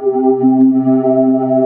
Thank you.